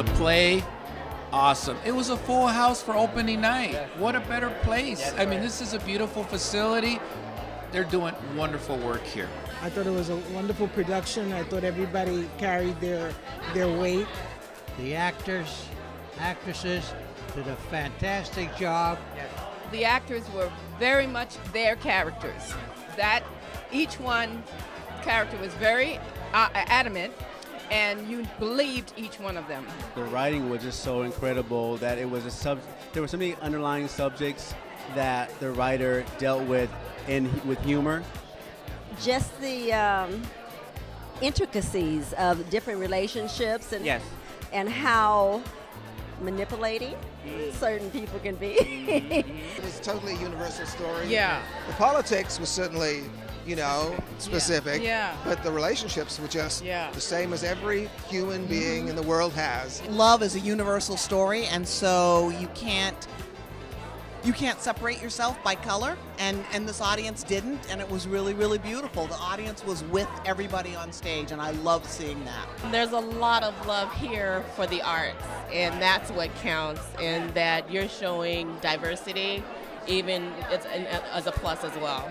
play, awesome. It was a full house for opening night. What a better place. I mean, this is a beautiful facility. They're doing wonderful work here. I thought it was a wonderful production. I thought everybody carried their their weight. The actors, actresses did a fantastic job. The actors were very much their characters. That each one character was very uh, adamant and you believed each one of them. The writing was just so incredible that it was a sub. There were so many underlying subjects that the writer dealt with in with humor. Just the um, intricacies of different relationships and Yes. and how manipulating certain people can be. It was totally a universal story. Yeah. The politics was certainly, you know, specific. Yeah. But the relationships were just Yeah. the same as every human being in the world has. love is a universal story and so you can't you can't separate yourself by color and and this audience didn't and it was really really beautiful the audience was with everybody on stage and i loved seeing that There's a lot of love here for the arts, and that's what counts. And that you're showing diversity, even it's an, as a plus as well.